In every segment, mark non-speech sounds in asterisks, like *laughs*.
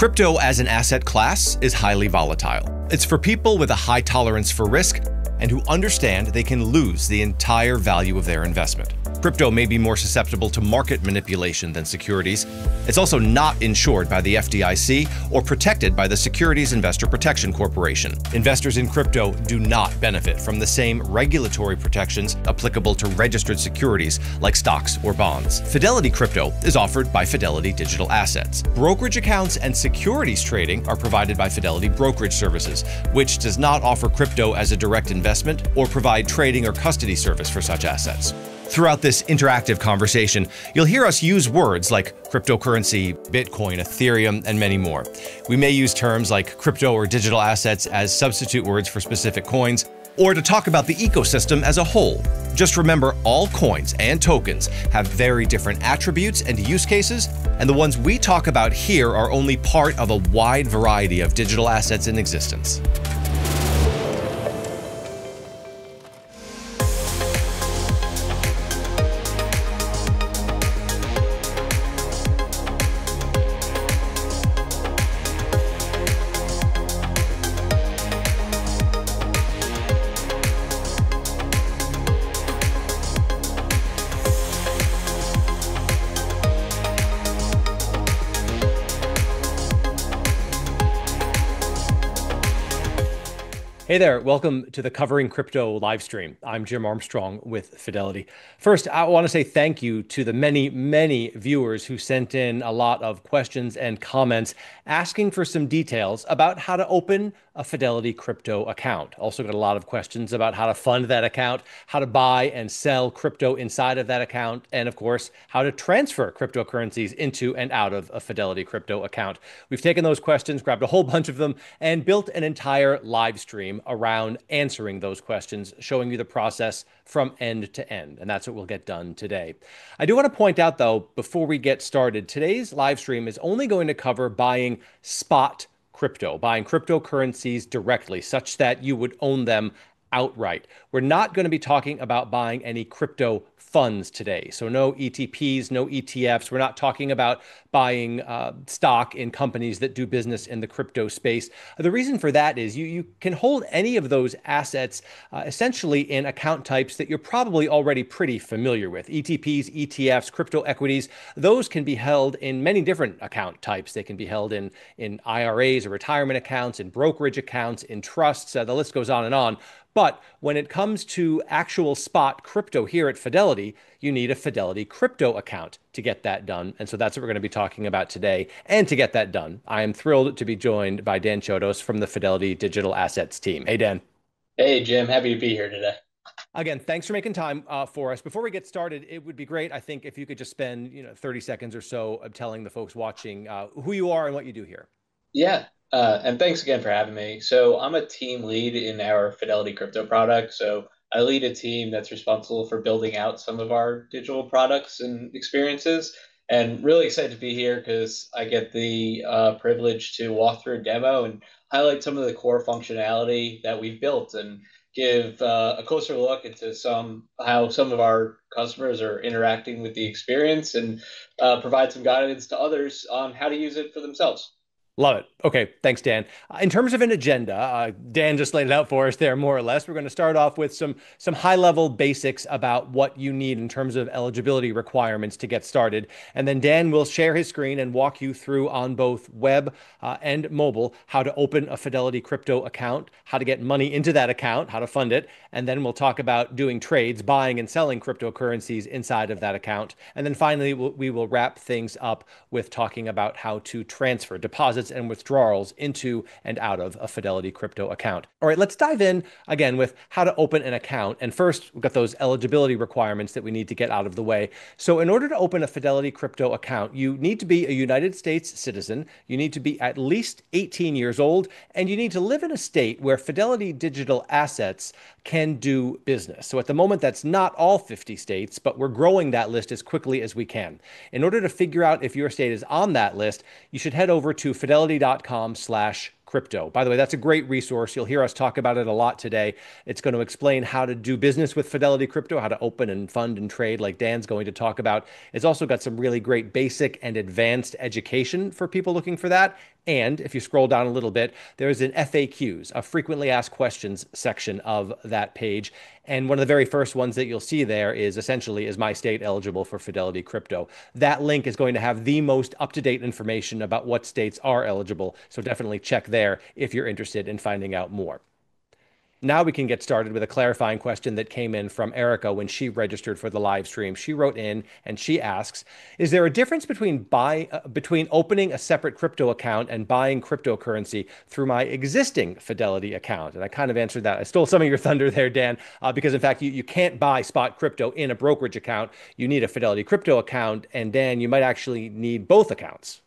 Crypto as an asset class is highly volatile. It's for people with a high tolerance for risk and who understand they can lose the entire value of their investment. Crypto may be more susceptible to market manipulation than securities. It's also not insured by the FDIC or protected by the Securities Investor Protection Corporation. Investors in crypto do not benefit from the same regulatory protections applicable to registered securities like stocks or bonds. Fidelity Crypto is offered by Fidelity Digital Assets. Brokerage accounts and securities trading are provided by Fidelity Brokerage Services, which does not offer crypto as a direct investment or provide trading or custody service for such assets. Throughout this interactive conversation, you'll hear us use words like cryptocurrency, Bitcoin, Ethereum, and many more. We may use terms like crypto or digital assets as substitute words for specific coins, or to talk about the ecosystem as a whole. Just remember all coins and tokens have very different attributes and use cases, and the ones we talk about here are only part of a wide variety of digital assets in existence. Hey there, welcome to the Covering Crypto live stream. I'm Jim Armstrong with Fidelity. First, I want to say thank you to the many, many viewers who sent in a lot of questions and comments asking for some details about how to open a Fidelity crypto account. Also, got a lot of questions about how to fund that account, how to buy and sell crypto inside of that account, and of course, how to transfer cryptocurrencies into and out of a Fidelity crypto account. We've taken those questions, grabbed a whole bunch of them, and built an entire live stream around answering those questions, showing you the process from end to end. And that's what we'll get done today. I do want to point out, though, before we get started, today's live stream is only going to cover buying spot crypto, buying cryptocurrencies directly, such that you would own them outright. We're not going to be talking about buying any crypto funds today. So, no ETPs, no ETFs. We're not talking about buying uh, stock in companies that do business in the crypto space. The reason for that is you, you can hold any of those assets uh, essentially in account types that you're probably already pretty familiar with ETPs, ETFs, crypto equities. Those can be held in many different account types. They can be held in, in IRAs or retirement accounts, in brokerage accounts, in trusts. Uh, the list goes on and on. But when it comes to actual spot crypto here at Fidelity, you need a Fidelity crypto account to get that done. And so that's what we're going to be talking about today. And to get that done, I am thrilled to be joined by Dan Chodos from the Fidelity Digital Assets team. Hey, Dan. Hey, Jim. Happy to be here today. Again, thanks for making time uh, for us. Before we get started, it would be great, I think, if you could just spend you know 30 seconds or so of telling the folks watching uh, who you are and what you do here. Yeah, uh, and thanks again for having me. So I'm a team lead in our Fidelity crypto product. So I lead a team that's responsible for building out some of our digital products and experiences. And really excited to be here because I get the uh, privilege to walk through a demo and highlight some of the core functionality that we've built and give uh, a closer look into some how some of our customers are interacting with the experience and uh, provide some guidance to others on how to use it for themselves. Love it. Okay, thanks, Dan. Uh, in terms of an agenda, uh, Dan just laid it out for us there, more or less. We're going to start off with some some high level basics about what you need in terms of eligibility requirements to get started, and then Dan will share his screen and walk you through on both web uh, and mobile how to open a Fidelity crypto account, how to get money into that account, how to fund it, and then we'll talk about doing trades, buying and selling cryptocurrencies inside of that account, and then finally we'll, we will wrap things up with talking about how to transfer deposits and withdrawals into and out of a Fidelity crypto account. All right, let's dive in again with how to open an account. And first, we've got those eligibility requirements that we need to get out of the way. So, in order to open a Fidelity crypto account, you need to be a United States citizen, you need to be at least 18 years old, and you need to live in a state where Fidelity digital assets can do business. So, at the moment, that's not all 50 states, but we're growing that list as quickly as we can. In order to figure out if your state is on that list, you should head over to Fidelity fidelity.com slash crypto. By the way, that's a great resource. You'll hear us talk about it a lot today. It's going to explain how to do business with Fidelity Crypto, how to open and fund and trade, like Dan's going to talk about. It's also got some really great basic and advanced education for people looking for that. And if you scroll down a little bit, there's an FAQs, a frequently asked questions section of that page. And one of the very first ones that you'll see there is essentially, is my state eligible for Fidelity Crypto? That link is going to have the most up to date information about what states are eligible. So definitely check there if you're interested in finding out more. Now we can get started with a clarifying question that came in from Erica when she registered for the live stream. She wrote in and she asks, "Is there a difference between buy uh, between opening a separate crypto account and buying cryptocurrency through my existing Fidelity account?" And I kind of answered that. I stole some of your thunder there, Dan, uh, because in fact you, you can't buy spot crypto in a brokerage account. You need a Fidelity crypto account, and Dan, you might actually need both accounts.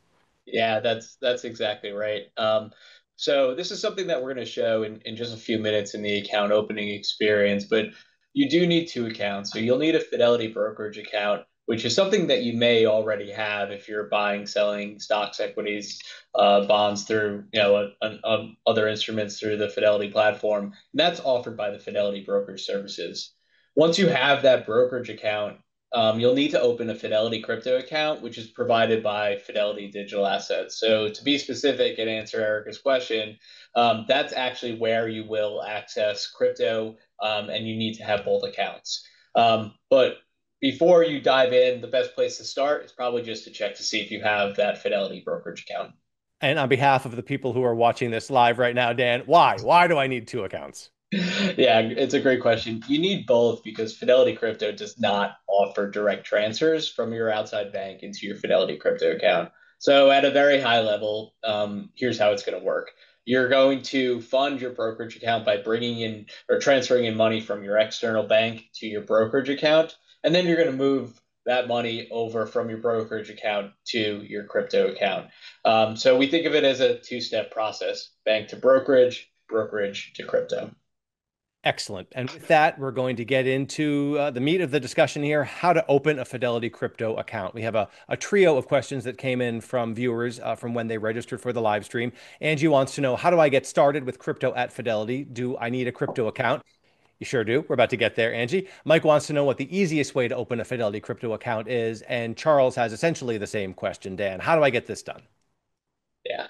Yeah, that's that's exactly right. Um, so this is something that we're going to show in, in just a few minutes in the account opening experience, but you do need two accounts. So you'll need a Fidelity brokerage account, which is something that you may already have if you're buying, selling stocks, equities, uh, bonds through, you know, other instruments through the Fidelity platform. And that's offered by the Fidelity brokerage services. Once you have that brokerage account, um, you'll need to open a Fidelity crypto account, which is provided by Fidelity Digital Assets. So, to be specific and answer Erica's question, um, that's actually where you will access crypto, um, and you need to have both accounts. Um, but before you dive in, the best place to start is probably just to check to see if you have that Fidelity brokerage account. And on behalf of the people who are watching this live right now, Dan, why? Why do I need two accounts? Yeah, it's a great question. You need both because Fidelity Crypto does not offer direct transfers from your outside bank into your Fidelity Crypto account. So, at a very high level, um, here's how it's going to work. You're going to fund your brokerage account by bringing in or transferring in money from your external bank to your brokerage account. And then you're going to move that money over from your brokerage account to your crypto account. Um, so, we think of it as a two step process bank to brokerage, brokerage to crypto. Excellent. And with that, we're going to get into uh, the meat of the discussion here how to open a Fidelity crypto account. We have a, a trio of questions that came in from viewers uh, from when they registered for the live stream. Angie wants to know how do I get started with crypto at Fidelity? Do I need a crypto account? You sure do. We're about to get there, Angie. Mike wants to know what the easiest way to open a Fidelity crypto account is. And Charles has essentially the same question, Dan. How do I get this done? Yeah.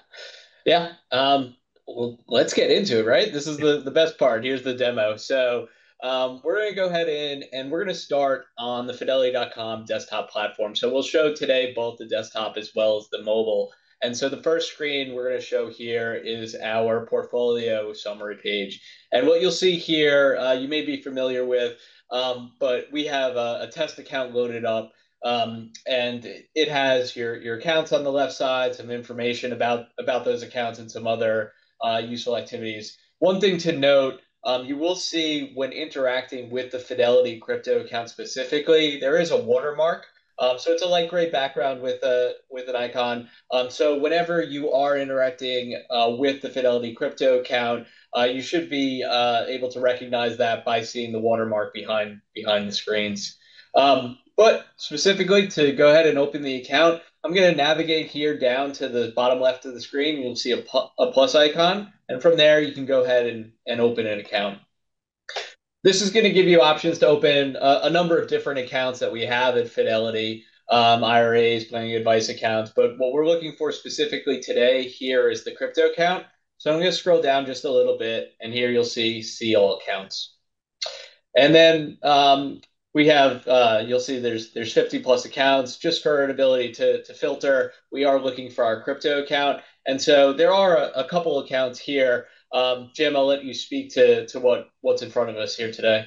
Yeah. Um, well, let's get into it, right? This is the, the best part. Here's the demo. So um, we're going to go ahead in and we're going to start on the fidelity.com desktop platform. So we'll show today both the desktop as well as the mobile. And so the first screen we're going to show here is our portfolio summary page. And what you'll see here, uh, you may be familiar with, um, but we have a, a test account loaded up. Um, and it has your your accounts on the left side, some information about about those accounts, and some other uh, useful activities. One thing to note, um, you will see when interacting with the Fidelity crypto account specifically, there is a watermark. Um, so it's a light gray background with a with an icon. Um, so whenever you are interacting uh, with the Fidelity crypto account, uh, you should be uh, able to recognize that by seeing the watermark behind behind the screens. Um, but specifically to go ahead and open the account, I'm going to navigate here down to the bottom left of the screen. You'll see a, a plus icon. And from there, you can go ahead and, and open an account. This is going to give you options to open a, a number of different accounts that we have at Fidelity, um, IRAs, planning advice accounts. But what we're looking for specifically today here is the crypto account. So I'm going to scroll down just a little bit, and here you'll see see all accounts. And then um, we have uh, you'll see there's there's 50 plus accounts just for an ability to to filter. We are looking for our crypto account. And so there are a, a couple accounts here. Um, jim i'll let you speak to to what what's in front of us here today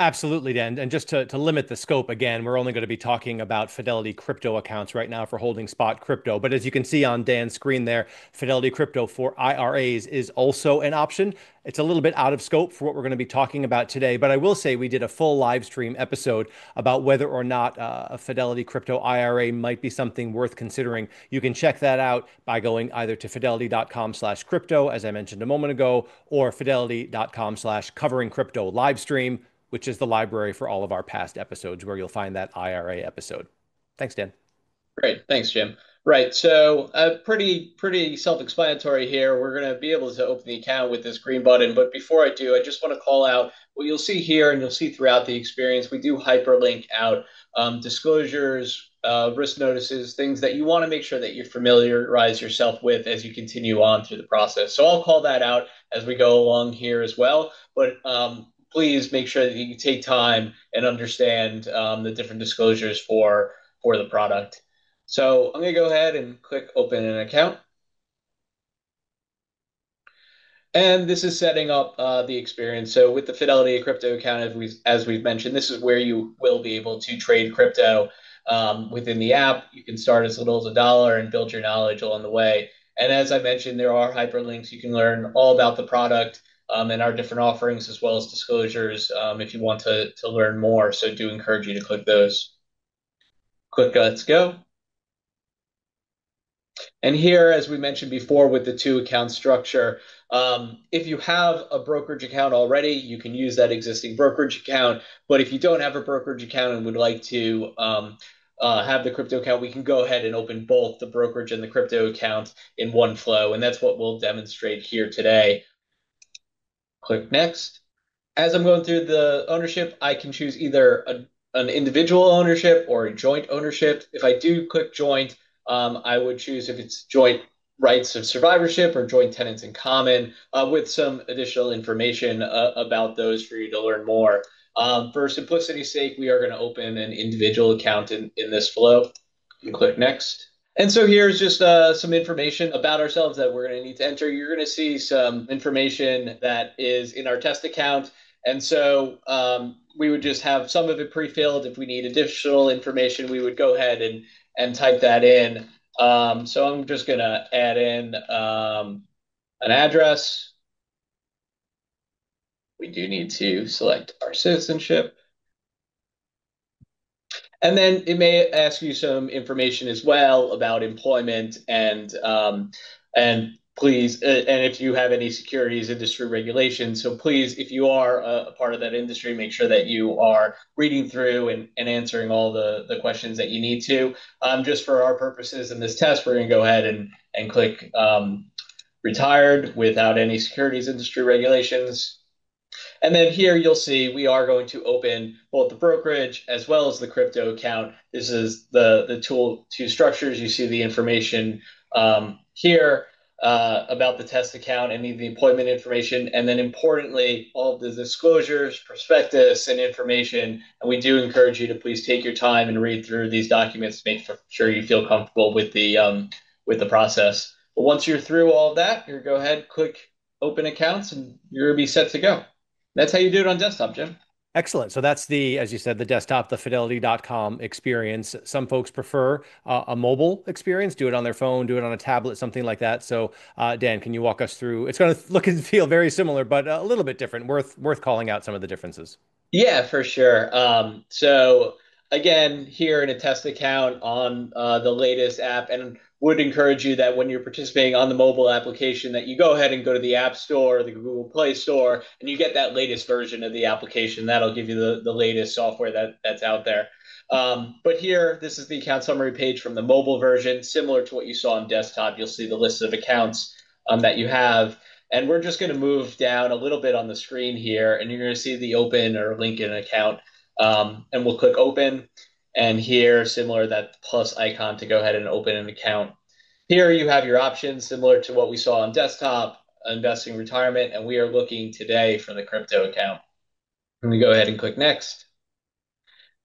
Absolutely, Dan. And just to, to limit the scope again, we're only going to be talking about Fidelity crypto accounts right now for holding spot crypto. But as you can see on Dan's screen there, Fidelity crypto for IRAs is also an option. It's a little bit out of scope for what we're going to be talking about today. But I will say we did a full live stream episode about whether or not uh, a Fidelity crypto IRA might be something worth considering. You can check that out by going either to fidelity.com slash crypto, as I mentioned a moment ago, or fidelity.com slash covering crypto live stream which is the library for all of our past episodes where you'll find that IRA episode. Thanks, Dan. Great. Thanks, Jim. Right. So, uh, pretty pretty self-explanatory here. We're going to be able to open the account with this green button. But before I do, I just want to call out what you'll see here, and you'll see throughout the experience. We do hyperlink out um, disclosures, uh, risk notices, things that you want to make sure that you familiarize yourself with as you continue on through the process. So I'll call that out as we go along here as well. But um, please make sure that you take time and understand um, the different disclosures for for the product. So I'm going to go ahead and click open an account. And this is setting up uh, the experience. So with the Fidelity crypto account, as, we, as we've mentioned, this is where you will be able to trade crypto um, within the app. You can start as little as a dollar and build your knowledge along the way. And as I mentioned, there are hyperlinks. You can learn all about the product um, and our different offerings as well as disclosures um, if you want to, to learn more. So do encourage you to click those. Click Let's Go. And here, as we mentioned before with the two account structure, um, if you have a brokerage account already, you can use that existing brokerage account. But if you don't have a brokerage account and would like to um, uh, have the crypto account, we can go ahead and open both the brokerage and the crypto account in one flow. And that's what we'll demonstrate here today. Click next. As I'm going through the ownership, I can choose either a, an individual ownership or a joint ownership. If I do click joint, um, I would choose if it's joint rights of survivorship or joint tenants in common uh, with some additional information uh, about those for you to learn more. Um, for simplicity's sake, we are going to open an individual account in, in this flow. You click next. And so here's just uh, some information about ourselves that we're going to need to enter. You're going to see some information that is in our test account. And so um, we would just have some of it pre-filled. If we need additional information, we would go ahead and, and type that in. Um, so I'm just going to add in um, an address. We do need to select our citizenship. And then it may ask you some information as well about employment and um, and please uh, and if you have any securities industry regulations. So please if you are a, a, part of that industry make sure that you are reading through and, and answering all the, the questions that you need to. Um, just for our purposes in this test we're going to go ahead and, and click um, retired without any securities industry regulations and then here you'll see we are going to open both the brokerage as well as the crypto account. This is the, the tool two structures. You see the information um, here uh, about the test account, and the employment information, and then importantly, all of the disclosures, prospectus, and information. And we do encourage you to please take your time and read through these documents to make sure you feel comfortable with the um, with the process. But once you're through all of that, you go ahead, click open accounts, and you're gonna be set to go. That's how you do it on desktop, Jim. Excellent. So that's the, as you said, the desktop, the fidelity.com experience. Some folks prefer uh, a mobile experience, do it on their phone, do it on a tablet, something like that. So, uh, Dan, can you walk us through? It's going *laughs* to look and feel very similar, but a little bit different. Worth worth calling out some of the differences. Yeah, for sure. Um, so again, here in a test account on uh, the latest app, and would encourage you that when you're participating on the mobile application that you go ahead and go to the app store the google play store and you get that latest version of the application. That'll give you the, the latest software that, that's out there. Um, but here this is the account summary page from the mobile version similar to what you saw on desktop. You'll see the list of accounts um, that you have. And we're just going to move down a little bit on the screen here and you're going to see the open or link an account. Um, and we'll click open and here, similar that plus icon to go ahead and open an account. Here you have your options similar to what we saw on desktop, investing retirement, and we are looking today for the crypto account. And we go ahead and click next.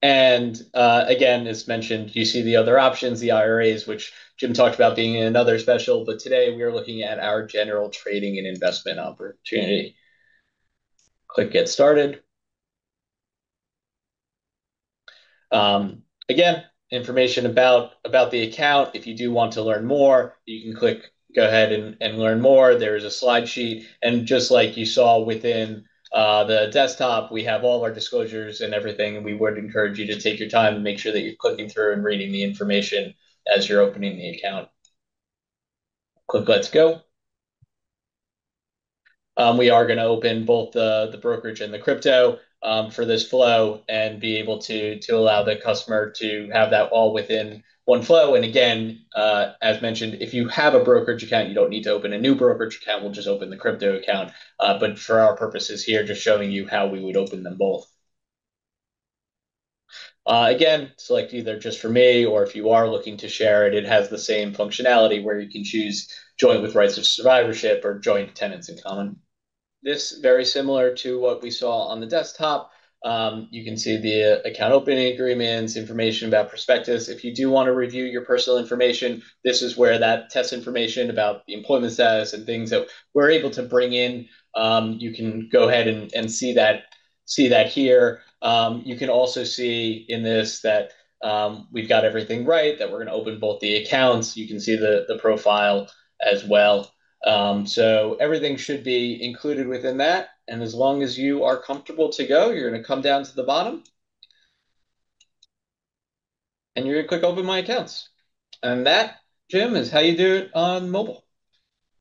And uh, again, as mentioned, you see the other options, the IRAs, which Jim talked about being another special, but today we are looking at our general trading and investment opportunity. Click Get Started. Um, again, information about about the account. If you do want to learn more, you can click go ahead and, and learn more. There is a slide sheet, and just like you saw within uh, the desktop, we have all of our disclosures and everything. We would encourage you to take your time and make sure that you're clicking through and reading the information as you're opening the account. Click Let's Go. Um, we are going to open both the brokerage and the crypto um, for this flow and be able to to allow the customer to have that all within one flow. And again, uh, as mentioned, if you have a brokerage account, you don't need to open a new brokerage account. We'll just open the crypto account. Uh, but for our purposes here, just showing you how we would open them both. Uh, again, select either just for me or if you are looking to share it, it has the same functionality where you can choose joint with rights of survivorship or joint tenants in common. This very similar to what we saw on the desktop. Um, you can see the account opening agreements, information about prospectus. If you do want to review your personal information, this is where that test information about the employment status and things that we're able to bring in. Um, you can go ahead and, and see that see that here. Um, you can also see in this that um, we've got everything right, that we're going to open both the accounts. You can see the, the profile as well. Um, so everything should be included within that. And as long as you are comfortable to go, you're going to come down to the bottom and you're going to click open my accounts. And that, Jim, is how you do it on mobile.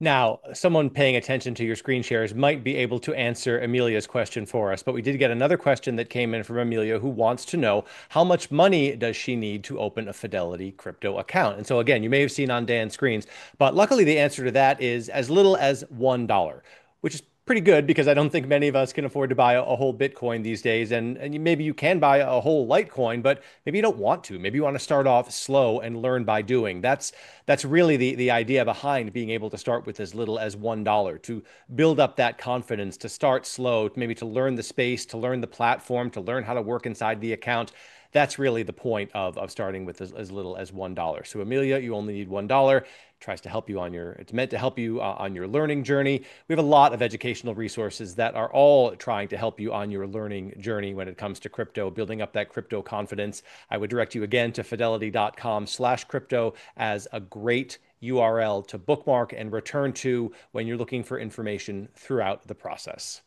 Now, someone paying attention to your screen shares might be able to answer Amelia's question for us, but we did get another question that came in from Amelia who wants to know how much money does she need to open a Fidelity crypto account? And so, again, you may have seen on Dan's screens, but luckily the answer to that is as little as $1, which is pretty good because I don't think many of us can afford to buy a, whole Bitcoin these days. And, and maybe you can buy a whole Litecoin, but maybe you don't want to. Maybe you want to start off slow and learn by doing. That's that's really the, the idea behind being able to start with as little as $1 to build up that confidence, to start slow, maybe to learn the space, to learn the platform, to learn how to work inside the account that's really the point of, of starting with as, as little as $1. So Amelia, you only need $1 tries to help you on your it's meant to help you uh, on your learning journey. We have a lot of educational resources that are all trying to help you on your learning journey when it comes to crypto building up that crypto confidence. I would direct you again to fidelity.com slash crypto as a great url to bookmark and return to when you're looking for information throughout the process